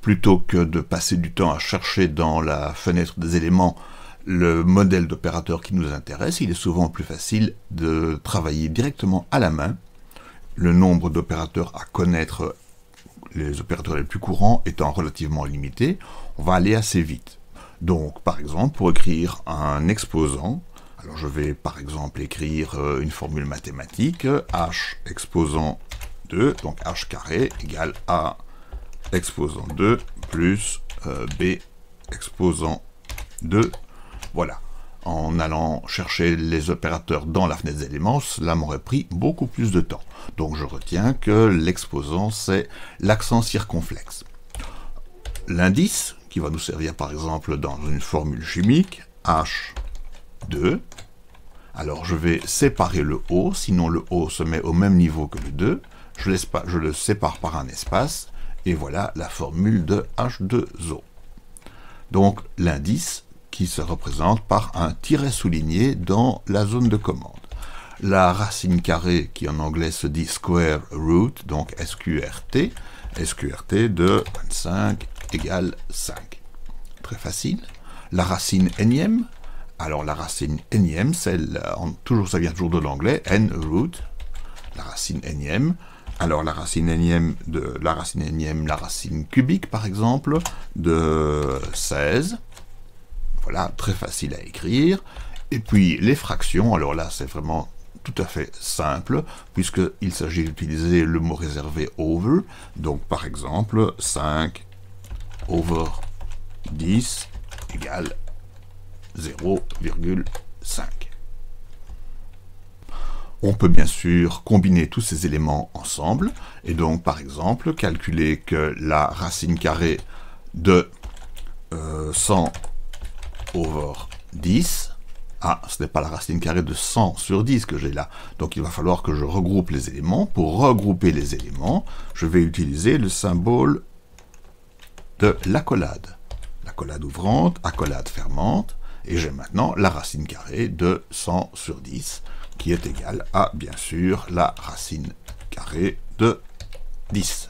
plutôt que de passer du temps à chercher dans la fenêtre des éléments le modèle d'opérateur qui nous intéresse, il est souvent plus facile de travailler directement à la main. Le nombre d'opérateurs à connaître, les opérateurs les plus courants étant relativement limité, on va aller assez vite. Donc, par exemple, pour écrire un exposant, alors je vais par exemple écrire euh, une formule mathématique, h exposant 2, donc h carré égale a exposant 2 plus euh, b exposant 2. Voilà. En allant chercher les opérateurs dans la fenêtre d'éléments, cela m'aurait pris beaucoup plus de temps. Donc je retiens que l'exposant, c'est l'accent circonflexe. L'indice, qui va nous servir par exemple dans une formule chimique, H2. Alors je vais séparer le O, sinon le O se met au même niveau que le 2. Je, je le sépare par un espace, et voilà la formule de H2O. Donc l'indice qui se représente par un tiret souligné dans la zone de commande. La racine carrée qui en anglais se dit square root, donc SQRT, SQRT de 25 égale 5. Très facile. La racine énième, alors la racine énième, c'est toujours, ça vient toujours de l'anglais, n root, la racine énième, alors la racine énième de la racine la racine cubique par exemple, de 16. Voilà, très facile à écrire. Et puis les fractions, alors là c'est vraiment tout à fait simple, puisqu'il s'agit d'utiliser le mot réservé over. Donc par exemple, 5 over 10 égale 0,5. On peut bien sûr combiner tous ces éléments ensemble, et donc par exemple calculer que la racine carrée de 100 euh, over 10, ah, ce n'est pas la racine carrée de 100 sur 10 que j'ai là, donc il va falloir que je regroupe les éléments. Pour regrouper les éléments, je vais utiliser le symbole de l'accolade. L'accolade ouvrante, accolade fermante, et j'ai maintenant la racine carrée de 100 sur 10, qui est égale à, bien sûr, la racine carrée de 10.